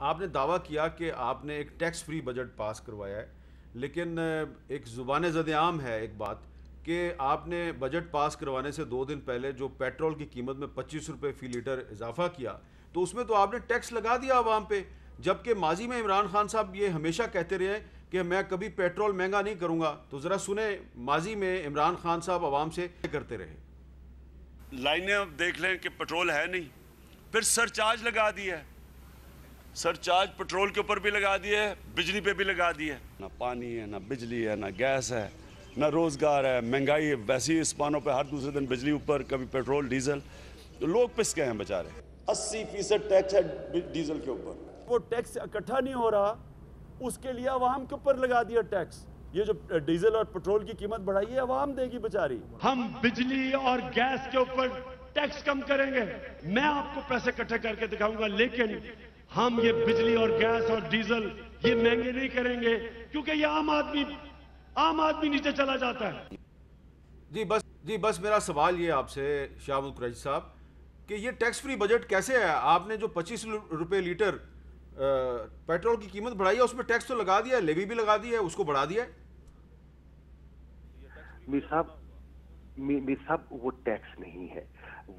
आपने दावा किया कि आपने एक टैक्स फ्री बजट पास करवाया है, लेकिन एक ज़ुबान ज़द आम है एक बात कि आपने बजट पास करवाने से दो दिन पहले जो पेट्रोल की कीमत में पच्चीस रुपये फ़ी लीटर इजाफा किया तो उसमें तो आपने टैक्स लगा दिया आवाम पे, जबकि माजी में इमरान खान साहब ये हमेशा कहते रहे कि मैं कभी पेट्रोल महँगा नहीं करूँगा तो ज़रा सुने माजी में इमरान खान साहब आवाम से करते रहे। लाइनें अब देख लें कि पेट्रोल है नहीं, फिर सरचार्ज लगा दिया है। सरचार्ज पेट्रोल के ऊपर भी लगा दिया है बिजली पे भी लगा दिया है ना पानी है ना बिजली है ना गैस है ना रोज़गार है महँगाई वैसी ही इस्पानों पे हर दूसरे दिन बिजली ऊपर कभी पेट्रोल डीजल। तो लोग पिस गए हैं बेचारे। अस्सी फ़ीसद टैक्स है डीजल के ऊपर। वो टैक्स इकट्ठा नहीं हो रहा उसके लिए अवाम के ऊपर लगा दिया टैक्स। ये जो डीजल और पेट्रोल की कीमत बढ़ाई है अवाम देगी बेचारी। हम बिजली और गैस के ऊपर टैक्स कम करेंगे। मैं आपको पैसे इकट्ठे करके दिखाऊँगा लेकिन हम ये बिजली और गैस और डीजल ये महँगे नहीं करेंगे क्योंकि ये आम आदमी आम आदमी नीचे चला जाता है। जी बस जी बस मेरा सवाल ये आपसे शाहमुद कुरैशी साहब कि ये टैक्स फ्री बजट कैसे है? आपने जो पच्चीस रुपये लीटर पेट्रोल की कीमत बढ़ाई है उसमें टैक्स तो लगा दिया है लेवी भी लगा दिया है उसको बढ़ा दिया है? मीर मीर साहब वो टैक्स नहीं है।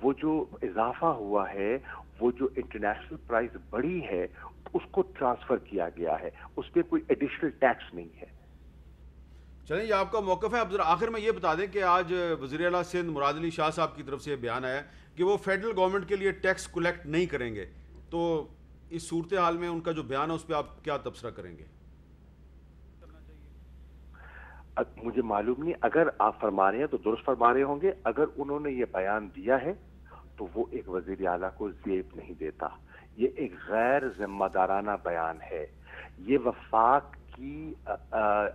वो जो इजाफा हुआ है, वो जो इंटरनेशनल प्राइस बढ़ी है, उसको ट्रांसफ़र किया गया है। उस पर कोई एडिशनल टैक्स नहीं है। चलिए ये आपका मौकफ है। अब जरा आखिर में ये बता दें कि आज वजी अला सिंध मुराद अली शाह साहब की तरफ़ से बयान आया कि वो फेडरल गवर्नमेंट के लिए टैक्स कलेक्ट नहीं करेंगे। तो इस सूरत हाल में उनका जो बयान है, उस पर आप क्या तबसरा करेंगे? मुझे मालूम नहीं अगर आप फरमा रहे हैं तो दुरुस्त फरमा रहे होंगे अगर उन्होंने ये बयान दिया है तो वो एक वज़ीर आला को जेब नहीं देता। ये एक गैर जिम्मेदाराना बयान है। ये वफाक की आ, आ,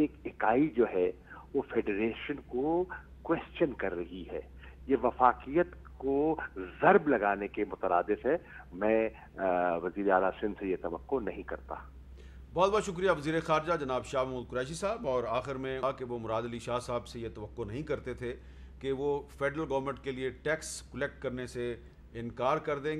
एक इकाई जो है वो फेडरेशन को क्वेश्चन कर रही है। ये वफाकियत को जरब लगाने के मुतरदफ है। मैं वज़ीर अला सिंध से ये तो नहीं करता। बहुत बहुत शुक्रिया वज़ीर खारजा जनाब शाह महमूद कुरैशी साहब और आखिर में कहा कि वो मुराद अली शाह साहब से ये तो नहीं करते थे कि वो फेडरल गवर्नमेंट के लिए टैक्स कलेक्ट करने से इनकार कर देंगे।